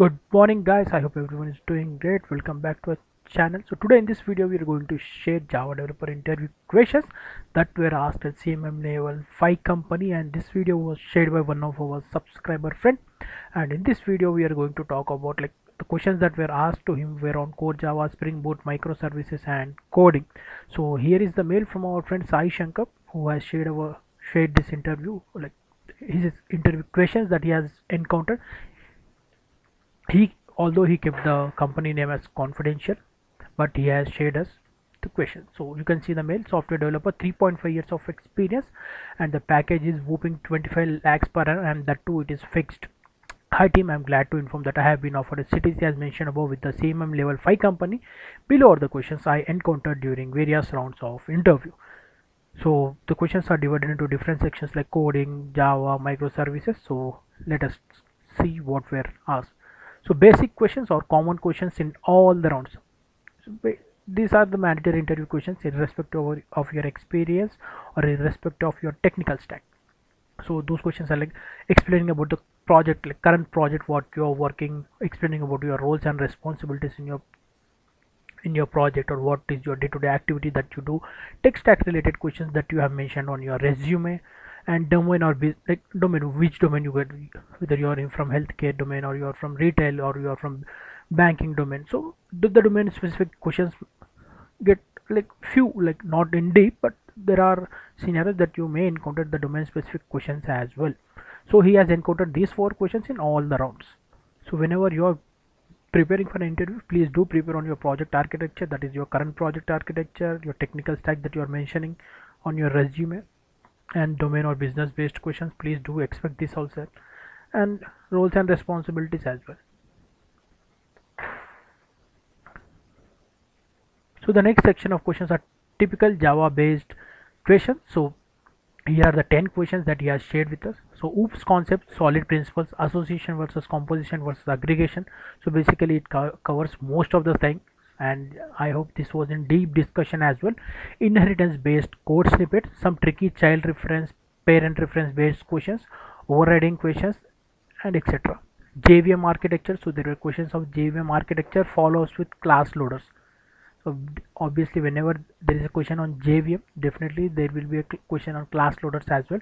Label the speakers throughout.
Speaker 1: good morning guys. I hope everyone is doing great. Welcome back to our channel. So today in this video we are going to share java developer interview questions that were asked at cmm level 5 company. And this video was shared by one of our subscriber friend. And in this video we are going to talk about like the questions that were asked to him were on core java spring boot microservices and coding. So here is the mail from our friend sai shankar who has shared our shared this interview like his interview questions that he has encountered he although he kept the company name as confidential but he has shared us the question. So you can see the mail software developer 3.5 years of experience and the package is whooping 25 lakhs per annum and that too it is fixed. Hi team. I'm glad to inform that i have been offered a ctc as mentioned above with the cmm level 5 company below are the questions i encountered during various rounds of interview. So the questions are divided into different sections like coding java microservices. So let us see what were asked so basic questions or common questions in all the rounds. So these are the mandatory interview questions irrespective of, of your experience or irrespective of your technical stack. So those questions are like explaining about the project like current project what you are working explaining about your roles and responsibilities in your in your project or what is your day-to-day activity that you do. Tech stack related questions that you have mentioned on your resume and domain or like domain which domain you get whether you are in from healthcare domain or you are from retail or you are from banking domain. So the, the domain specific questions get like few like not in deep but there are scenarios that you may encounter the domain specific questions as well. So he has encountered these four questions in all the rounds. So whenever you are preparing for an interview please do prepare on your project architecture that is your current project architecture your technical stack that you are mentioning on your resume and domain or business based questions please do expect this also. And roles and responsibilities as well. So the next section of questions are typical java based questions. So here are the 10 questions that he has shared with us. So oops concept solid principles association versus composition versus aggregation. So basically it co covers most of the thing and i hope this was in deep discussion as well. Inheritance based code snippet some tricky child reference parent reference based questions overriding questions and etc jvm architecture so there were questions of jvm architecture follows with class loaders. So obviously whenever there is a question on jvm definitely there will be a question on class loaders as well.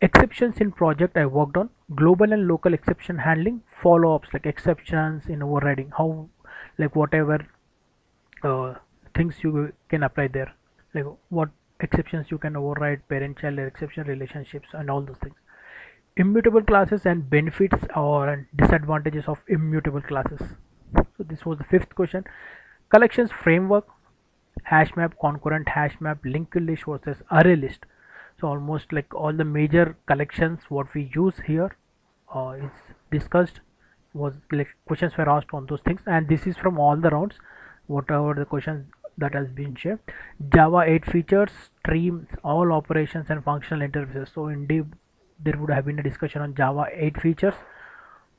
Speaker 1: Exceptions in project i worked on global and local exception handling follow-ups like exceptions in overriding how like whatever uh, things you can apply there. Like what exceptions you can override parent child exception relationships and all those things. Immutable classes and benefits or disadvantages of immutable classes. So this was the fifth question. Collections framework hash map concurrent hash map linked list versus array list. So almost like all the major collections what we use here uh, is discussed. Was like questions were asked on those things. And this is from all the rounds whatever the questions that has been shared. Java 8 features streams all operations and functional interfaces. So indeed there would have been a discussion on java 8 features.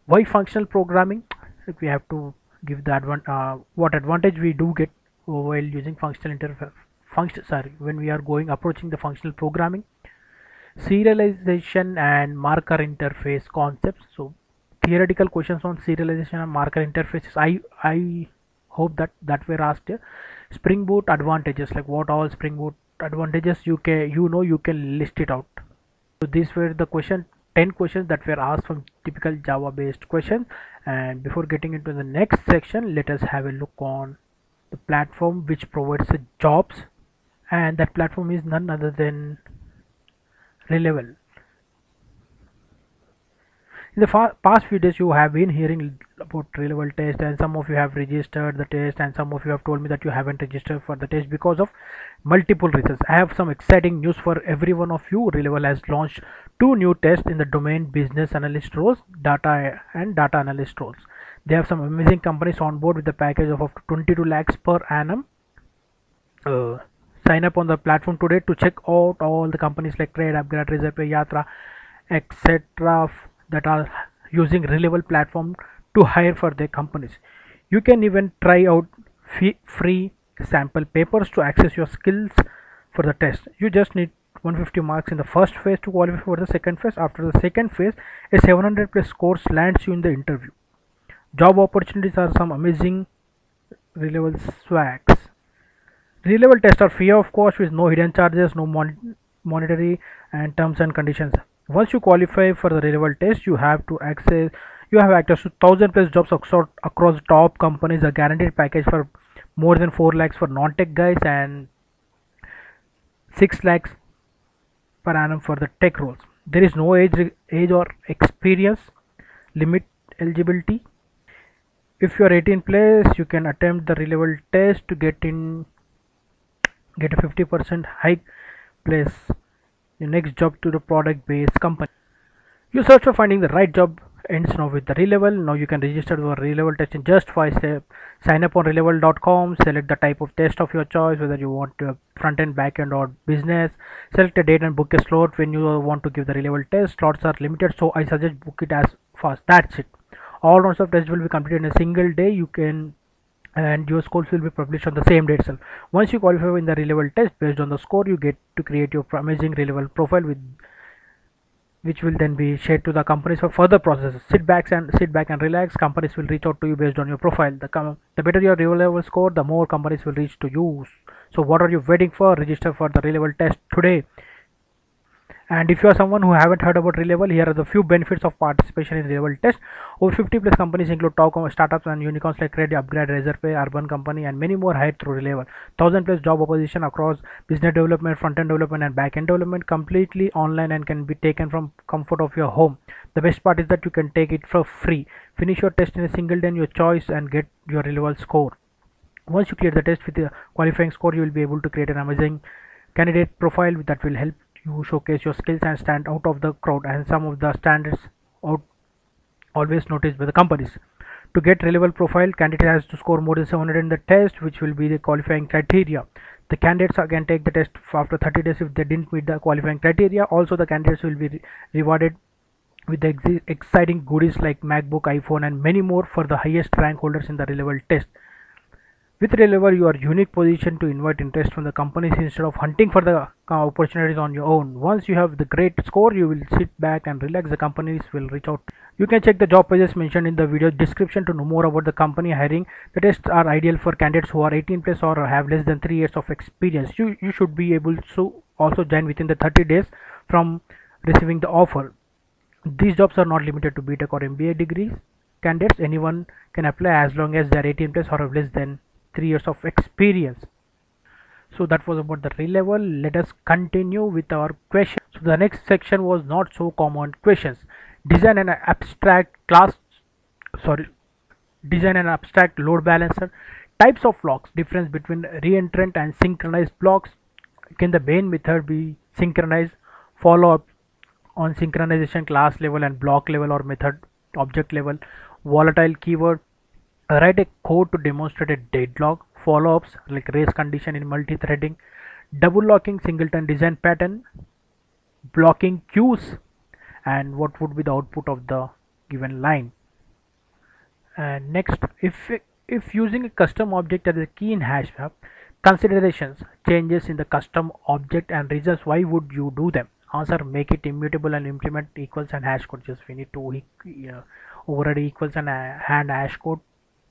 Speaker 1: Why functional programming? If we have to give the uh, what advantage we do get while using functional interface function sorry when we are going approaching the functional programming. Serialization and marker interface concepts. So theoretical questions on serialization and marker interfaces. I i hope that that were asked here spring boot advantages like what all spring boot advantages you can you know you can list it out. So these were the question 10 questions that were asked from typical java based questions and before getting into the next section let us have a look on the platform which provides jobs. And that platform is none other than Relevel in the past few days you have been hearing about Relevel test and some of you have registered the test and some of you have told me that you haven't registered for the test because of multiple reasons. I have some exciting news for every one of you. Relevel has launched two new tests in the domain business analyst roles data and data analyst roles. They have some amazing companies on board with the package of up to 22 lakhs per annum. Uh, sign up on the platform today to check out all the companies like trade upgrade reserve yatra etc that are using Relevel platform to hire for their companies. You can even try out free sample papers to access your skills for the test. You just need 150 marks in the first phase to qualify for the second phase. After the second phase, a 700 plus course lands you in the interview. job opportunities are some amazing Relevel swags Relevel tests are free of course with no hidden charges no mon- monetary and terms and conditions once you qualify for the Relevel test you have to access you have access to 1000 plus jobs across, across top companies a guaranteed package for more than 4 lakhs for non-tech guys and 6 lakhs per annum for the tech roles. There is no age age or experience limit eligibility. If you are 18 plus you can attempt the Relevel test to get in get a 50% hike place your next job to the product based company. You search for finding the right job ends now with the relevel. Now you can register for relevel test in just five steps sign up on relevel.com select the type of test of your choice whether you want front end back end or business. Select a date and book a slot when you want to give the relevel test. Slots are limited so i suggest book it as fast. That's it. All rounds of test will be completed in a single day. You can and your scores will be published on the same day itself once you qualify in the relevel test based on the score you get to create your amazing relevel profile with which will then be shared to the companies for further processes. Sit back and sit back and relax. Companies will reach out to you based on your profile. The com- the better your level score, the more companies will reach to you. So what are you waiting for? Register for the level test today and if you are someone who haven't heard about Relevel, here are the few benefits of participation in Relevel test. Over 50 plus companies include top startups and unicorns like Credit, upGrad, Razorpay, Urban Company, and many more hired through Relevel. Thousand plus job opposition across business development, front end development, and back end development, completely online and can be taken from comfort of your home. The best part is that you can take it for free. Finish your test in a single day, your choice, and get your Relevel score. Once you clear the test with a qualifying score, you will be able to create an amazing candidate profile that will help you showcase your skills and stand out of the crowd and some of the standards out always noticed by the companies. To get Relevel profile candidate has to score more than 700 in the test which will be the qualifying criteria. The candidates can take the test after 30 days if they didn't meet the qualifying criteria. Also the candidates will be re rewarded with the ex exciting goodies like macbook iphone and many more for the highest rank holders in the Relevel test with Relevel, you are unique position to invite interest from the companies instead of hunting for the uh, opportunities on your own. Once you have the great score, you will sit back and relax. The companies will reach out. You can check the job pages mentioned in the video description to know more about the company hiring. The tests are ideal for candidates who are 18 plus or have less than 3 years of experience. You, you should be able to also join within the 30 days from receiving the offer. These jobs are not limited to BTech or MBA degrees. Candidates, anyone can apply as long as they are 18 plus or have less than three years of experience. So that was about the relevel let us continue with our question. So the next section was not so common questions. Design an abstract class sorry design an abstract load balancer. Types of locks difference between reentrant and synchronized blocks. Can the main method be synchronized? Follow up on synchronization class level and block level or method object level. Volatile keyword write a code to demonstrate a deadlock follow-ups like race condition in multi-threading double locking singleton design pattern blocking queues and what would be the output of the given line. And next if if using a custom object as a key in hashmap considerations changes in the custom object and reasons why would you do them? Answer make it immutable and implement equals and hash code. Just we need to uh, override equals and uh, hand hash code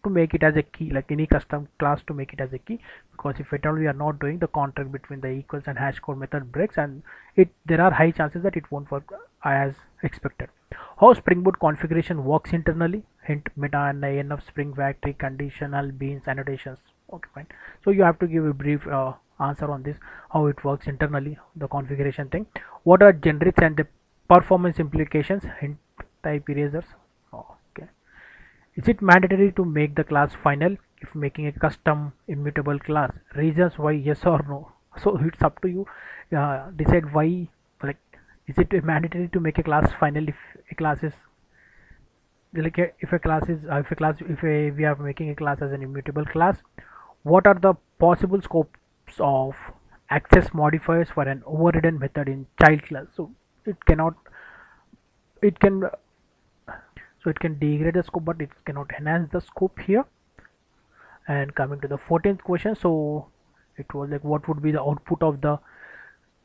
Speaker 1: to make it as a key like any custom class to make it as a key. Because if at all we are not doing the contract between the equals and hash code method breaks and it there are high chances that it won't work as expected. How spring boot configuration works internally? Hint meta and env spring factory conditional beans annotations. Okay fine. So you have to give a brief uh, answer on this how it works internally the configuration thing. What are generics and the performance implications? Hint type erasure is it mandatory to make the class final if making a custom immutable class? Reasons why yes or no. So it's up to you. Uh, decide why. Like, is it mandatory to make a class final if a class is like a, if a class is uh, if a class if a, we are making a class as an immutable class? What are the possible scopes of access modifiers for an overridden method in child class? So it cannot. It can so it can degrade the scope but it cannot enhance the scope here. And coming to the 14th question so it was like what would be the output of the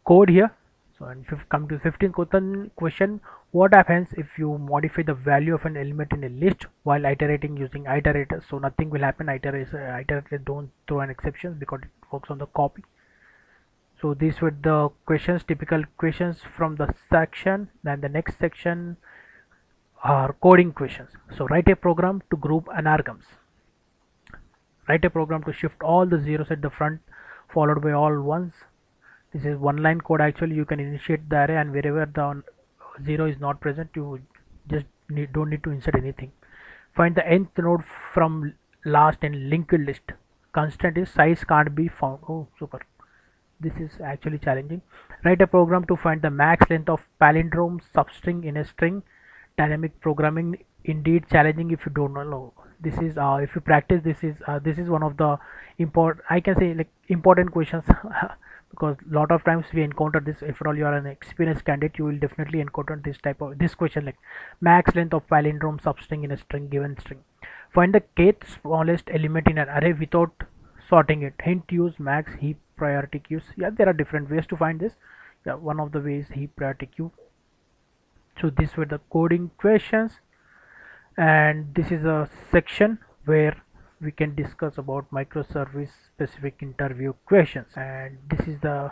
Speaker 1: code here? So and come to 15th question what happens if you modify the value of an element in a list while iterating using iterators? So nothing will happen iterators, iterators don't throw an exception because it works on the copy. So these were the questions typical questions from the section then the next section are coding questions. So write a program to group anagrams write a program to shift all the zeros at the front followed by all ones. This is one line code actually. You can initiate the array and wherever the zero is not present you just need don't need to insert anything. Find the nth node from last in linked list. Constant is size can't be found. Oh super. This is actually challenging. Write a program to find the max length of palindrome substring in a string dynamic programming indeed challenging if you don't know. This is uh, if you practice this is uh, this is one of the important i can say like important questions. Because a lot of times we encounter this. If at all you are an experienced candidate you will definitely encounter this type of this question like max length of palindrome substring in a string given string. Find the kth smallest element in an array without sorting it. Hint use max heap priority queues. Yeah there are different ways to find this. Yeah one of the ways heap priority queue so these were the coding questions and this is a section where we can discuss about microservice specific interview questions. And this is the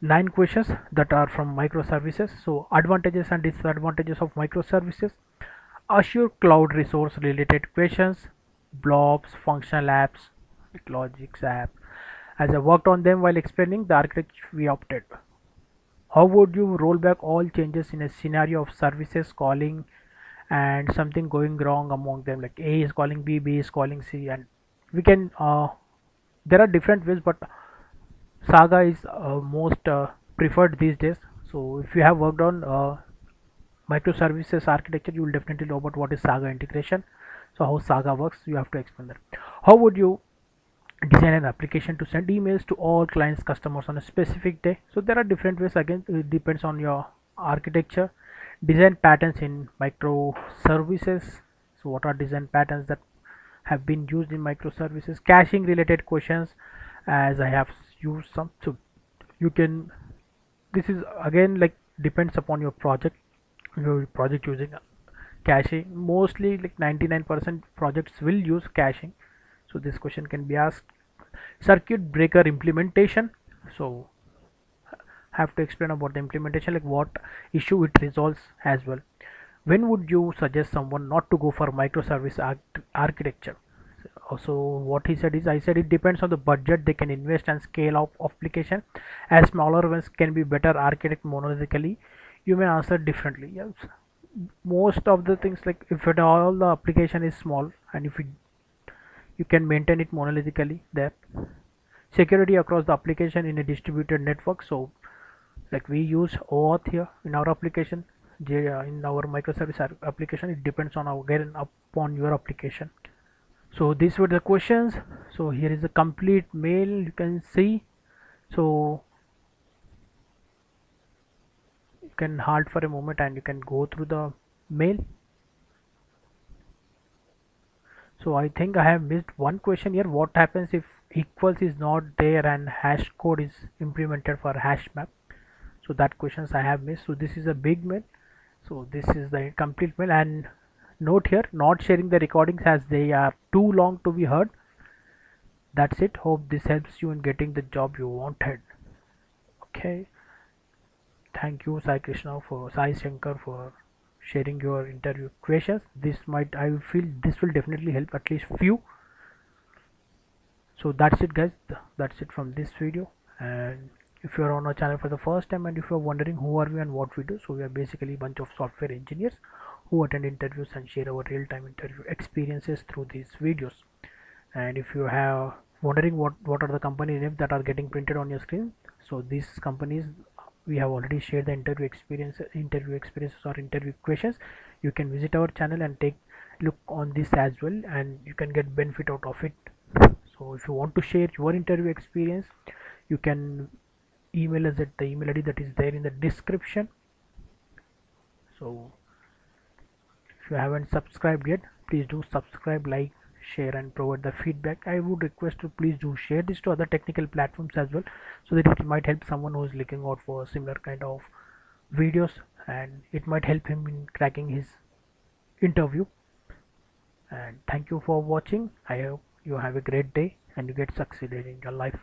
Speaker 1: nine questions that are from microservices. So advantages and disadvantages of microservices. Azure cloud resource related questions blobs functional apps logics app. As i worked on them while explaining the architecture we opted how would you roll back all changes in a scenario of services calling and something going wrong among them? Like a is calling b b is calling c and we can uh, there are different ways but saga is uh, most uh, preferred these days. So if you have worked on uh, microservices architecture you will definitely know about what is saga integration. So how saga works you have to explain that. How would you design an application to send emails to all clients customers on a specific day. So there are different ways. Again it depends on your architecture. Design patterns in microservices. So what are design patterns that have been used in microservices? Caching related questions as i have used some. So you can this is again like depends upon your project your project using caching. Mostly like 99% projects will use caching so this question can be asked. Circuit breaker implementation. So I have to explain about the implementation like what issue it resolves as well. When would you suggest someone not to go for microservice arch architecture? So what he said is i said it depends on the budget. They can invest and scale up application. As smaller ones can be better architect monolithically you may answer differently. Yes. Most of the things like if at all the application is small and if it, you can maintain it monolithically there. Security across the application in a distributed network. So like we use OAuth here in our application uh, in our microservice application. It depends on again upon your application. So these were the questions. So here is a complete mail. You can see. So you can halt for a moment and you can go through the mail so I think I have missed one question here. What happens if equals is not there and hash code is implemented for hash map? So that questions i have missed. So this is a big mail. So this is the complete mail. And note here not sharing the recordings as they are too long to be heard. That's it. Hope this helps you in getting the job you wanted. Okay. Thank you sai krishna for sai shankar for sharing your interview questions. This might i feel this will definitely help at least few. So that's it guys. That's it from this video. And if you are on our channel for the first time and if you are wondering who are we and what we do so we are basically a bunch of software engineers who attend interviews and share our real-time interview experiences through these videos. And if you have wondering what what are the company names that are getting printed on your screen so these companies we have already shared the interview experience interview experiences or interview questions. You can visit our channel and take look on this as well and you can get benefit out of it. So if you want to share your interview experience you can email us at the email id that is there in the description. So if you haven't subscribed yet please do subscribe like share and provide the feedback. I would request to please do share this to other technical platforms as well so that it might help someone who is looking out for similar kind of videos and it might help him in cracking his interview. And thank you for watching. I hope you have a great day and you get succeeded in your life